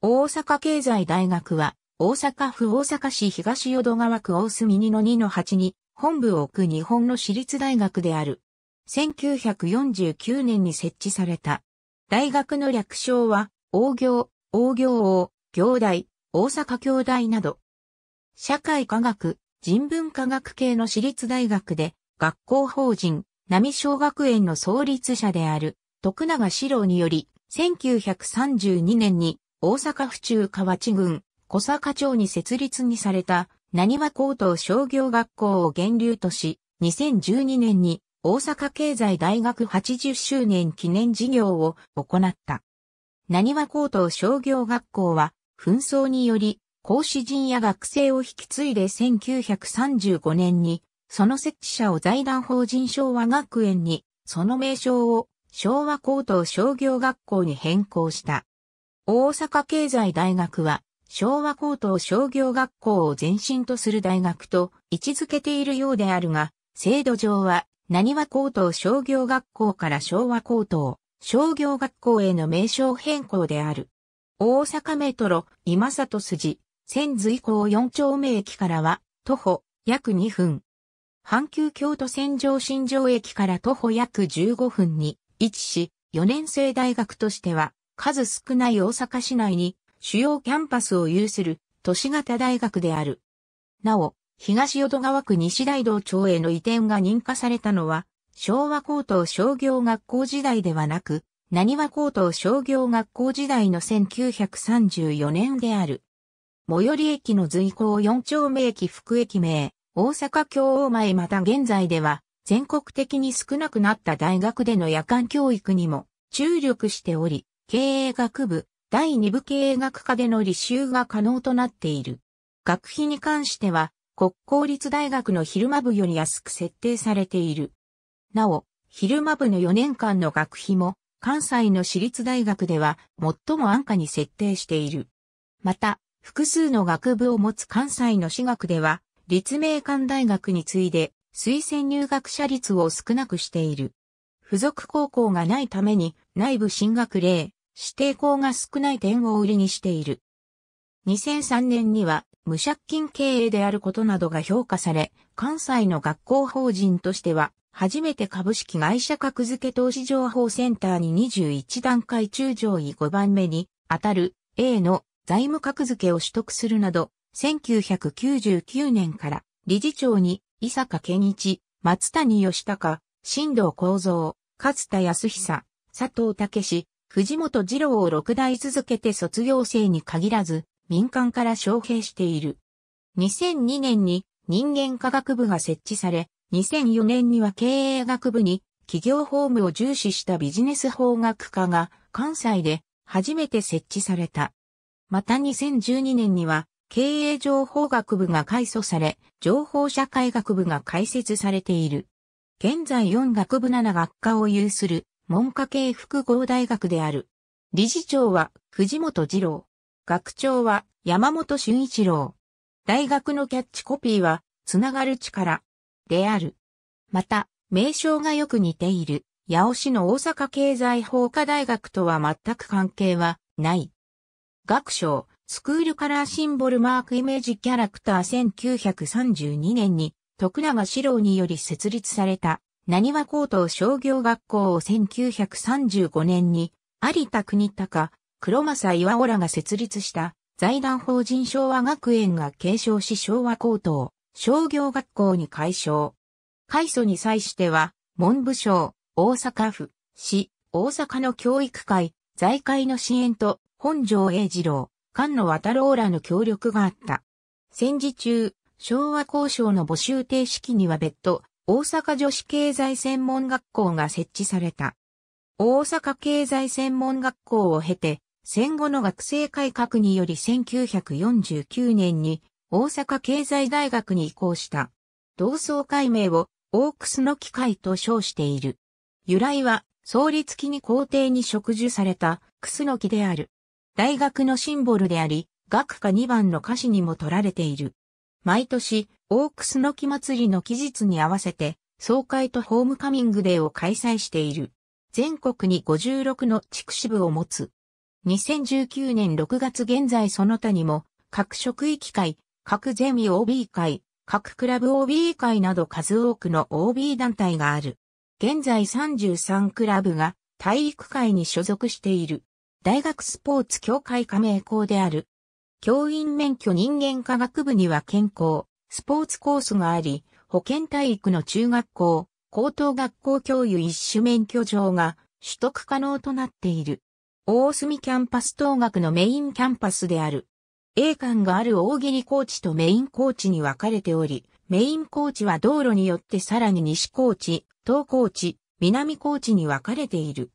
大阪経済大学は、大阪府大阪市東淀川区大隅2の2の8に本部を置く日本の私立大学である。1949年に設置された。大学の略称は、王行、王行王、行大、大阪京大など。社会科学、人文科学系の私立大学で、学校法人、波小学園の創立者である、徳永史郎により、1932年に大阪府中河内郡小坂町に設立にされた、何和高等商業学校を源流とし、2012年に大阪経済大学80周年記念事業を行った。何和高等商業学校は、紛争により、講師陣や学生を引き継いで1935年に、その設置者を財団法人昭和学園に、その名称を昭和高等商業学校に変更した。大阪経済大学は、昭和高等商業学校を前身とする大学と位置づけているようであるが、制度上は何和高等商業学校から昭和高等商業学校への名称変更である。大阪メトロ今里筋、千随港4丁目駅からは徒歩約2分。阪急京都線上新庄駅から徒歩約15分に位置し、4年生大学としては数少ない大阪市内に主要キャンパスを有する都市型大学である。なお、東淀川区西大道町への移転が認可されたのは、昭和高等商業学校時代ではなく、何和高等商業学校時代の1934年である。最寄り駅の随行4丁目駅福駅名、大阪京王前また現在では、全国的に少なくなった大学での夜間教育にも注力しており、経営学部、第二部経営学科での履修が可能となっている。学費に関しては、国公立大学の昼間部より安く設定されている。なお、昼間部の4年間の学費も、関西の私立大学では最も安価に設定している。また、複数の学部を持つ関西の私学では、立命館大学に次いで、推薦入学者率を少なくしている。付属高校がないために、内部進学例、指定校が少ない点を売りにしている。2003年には無借金経営であることなどが評価され、関西の学校法人としては、初めて株式会社格付け投資情報センターに21段階中上位5番目に当たる A の財務格付けを取得するなど、1999年から理事長に伊坂健一、松谷義孝、新藤幸三、勝田康久、佐藤武、藤本二郎を6代続けて卒業生に限らず、民間から招聘している。2002年に人間科学部が設置され、2004年には経営学部に企業法務を重視したビジネス法学科が関西で初めて設置された。また2012年には経営情報学部が改組され、情報社会学部が開設されている。現在4学部7学科を有する文科系複合大学である。理事長は藤本二郎。学長は山本俊一郎。大学のキャッチコピーは、つながる力である。また、名称がよく似ている、八尾市の大阪経済法科大学とは全く関係はない。学賞、スクールカラーシンボルマークイメージキャラクター1932年に徳永史郎により設立された、何和高等商業学校を1935年に有田国高、黒正岩尾らが設立した財団法人昭和学園が継承し昭和高等商業学校に改称。改祖に際しては、文部省、大阪府、市、大阪の教育会、財界の支援と本庄栄二郎、菅野渡郎らの協力があった。戦時中、昭和交渉の募集停止期には別途、大阪女子経済専門学校が設置された。大阪経済専門学校を経て、戦後の学生改革により1949年に大阪経済大学に移行した。同窓会名をオークスの機会と称している。由来は創立期に皇帝に植樹されたクスノキである。大学のシンボルであり、学科2番の歌詞にも取られている。毎年、オークスの木祭りの期日に合わせて、総会とホームカミングデーを開催している。全国に56の地区支部を持つ。2019年6月現在その他にも、各職域会、各ゼミ OB 会、各クラブ OB 会など数多くの OB 団体がある。現在33クラブが体育会に所属している。大学スポーツ協会加盟校である。教員免許人間科学部には健康、スポーツコースがあり、保健体育の中学校、高等学校教諭一種免許状が取得可能となっている。大隅キャンパス東学のメインキャンパスである。A 館がある大喜利コーチとメインコーチに分かれており、メインコーチは道路によってさらに西コーチ、東コーチ、南コーチに分かれている。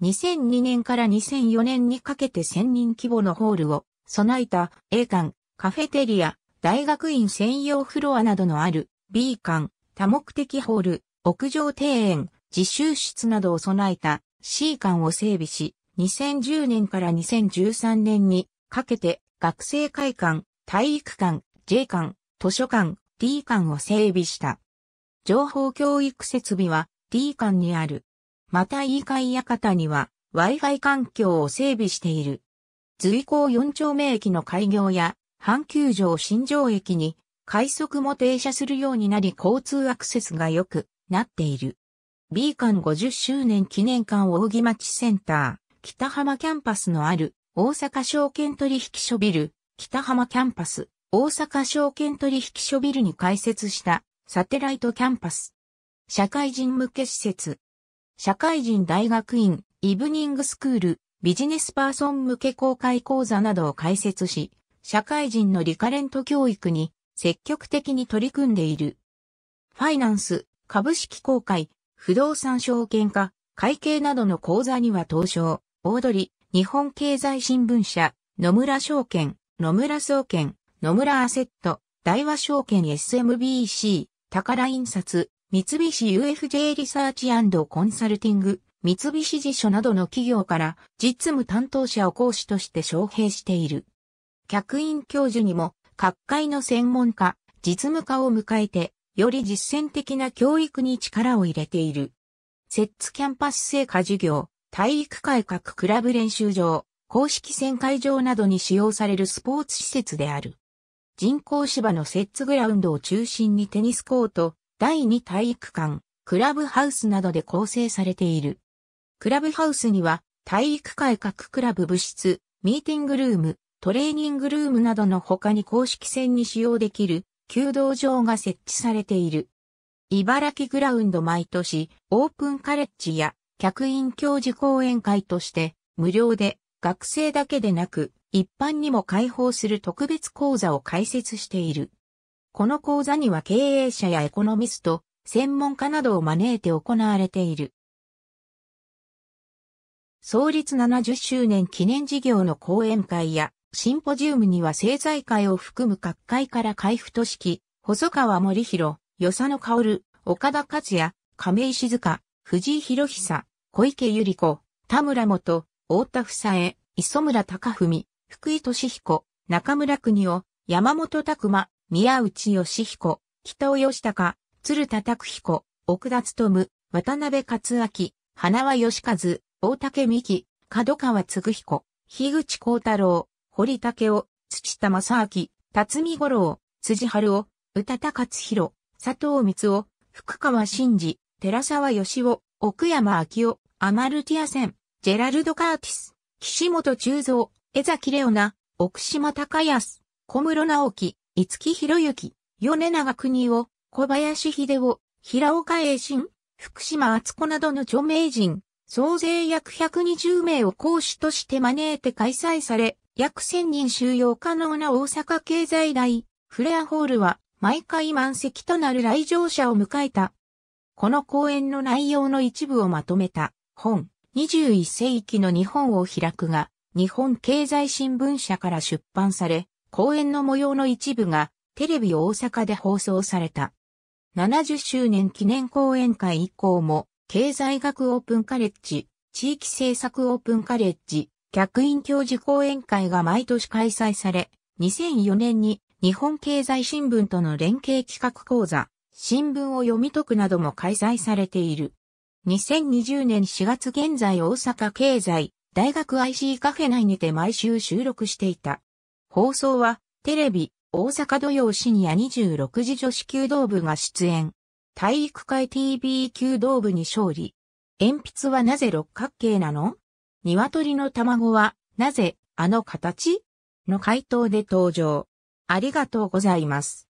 2002年から2004年にかけて1000人規模のホールを備えた A 館、カフェテリア、大学院専用フロアなどのある B 館、多目的ホール、屋上庭園、自習室などを備えた C 館を整備し、2010年から2013年にかけて学生会館、体育館、J 館、図書館、D 館を整備した。情報教育設備は D 館にある。また E 館館には Wi-Fi 環境を整備している。瑞光四丁目駅の開業や阪急上新庄駅に快速も停車するようになり交通アクセスが良くなっている。B 館50周年記念館扇町センター、北浜キャンパスのある大阪証券取引所ビル、北浜キャンパス、大阪証券取引所ビルに開設したサテライトキャンパス。社会人向け施設。社会人大学院、イブニングスクール、ビジネスパーソン向け公開講座などを開設し、社会人のリカレント教育に積極的に取り組んでいる。ファイナンス、株式公開、不動産証券化、会計などの講座には東証、大取、日本経済新聞社、野村証券、野村総研、野村アセット、大和証券 SMBC、宝印刷、三菱 UFJ リサーチコンサルティング、三菱地所などの企業から実務担当者を講師として招聘している。客員教授にも各界の専門家、実務家を迎えて、より実践的な教育に力を入れている。セッツキャンパス成果授業、体育会各クラブ練習場、公式戦会場などに使用されるスポーツ施設である。人工芝のセッツグラウンドを中心にテニスコート、第2体育館、クラブハウスなどで構成されている。クラブハウスには体育会各クラブ部室、ミーティングルーム、トレーニングルームなどの他に公式戦に使用できる弓道場が設置されている。茨城グラウンド毎年オープンカレッジや客員教授講演会として無料で学生だけでなく一般にも開放する特別講座を開設している。この講座には経営者やエコノミスト、専門家などを招いて行われている。創立70周年記念事業の講演会やシンポジウムには政財界を含む各界から海部都市細川森弘、与謝野薫、岡田克也、亀井静香、藤井博久、小池百合子、田村元、大田房江、磯村隆文、福井俊彦、中村邦夫、山本拓馬、宮内義彦、北尾義孝、鶴田拓彦、奥田務、渡辺克明、花輪義和、大竹美希、角川嗣彦、樋口幸太郎、堀武雄、土田正明、辰巳五郎、辻春夫、宇多田勝弘、佐藤光夫、福川真二、寺沢義夫、奥山明夫、アマルティアセン、ジェラルド・カーティス、岸本中蔵、江崎レオナ、奥島隆康、小室直樹、五木博之、米長国夫、小林秀夫、平岡栄新、福島敦子などの著名人、総勢約120名を講師として招いて開催され、約1000人収容可能な大阪経済大フレアホールは毎回満席となる来場者を迎えた。この講演の内容の一部をまとめた本21世紀の日本を開くが日本経済新聞社から出版され講演の模様の一部がテレビ大阪で放送された。70周年記念講演会以降も経済学オープンカレッジ、地域政策オープンカレッジ、客員教授講演会が毎年開催され、2004年に日本経済新聞との連携企画講座、新聞を読み解くなども開催されている。2020年4月現在大阪経済大学 IC カフェ内にて毎週収録していた。放送は、テレビ、大阪土曜深夜26時女子弓道部が出演。体育会 TV 弓道部に勝利。鉛筆はなぜ六角形なの？鶏の卵はなぜあの形？の回答で登場。ありがとうございます。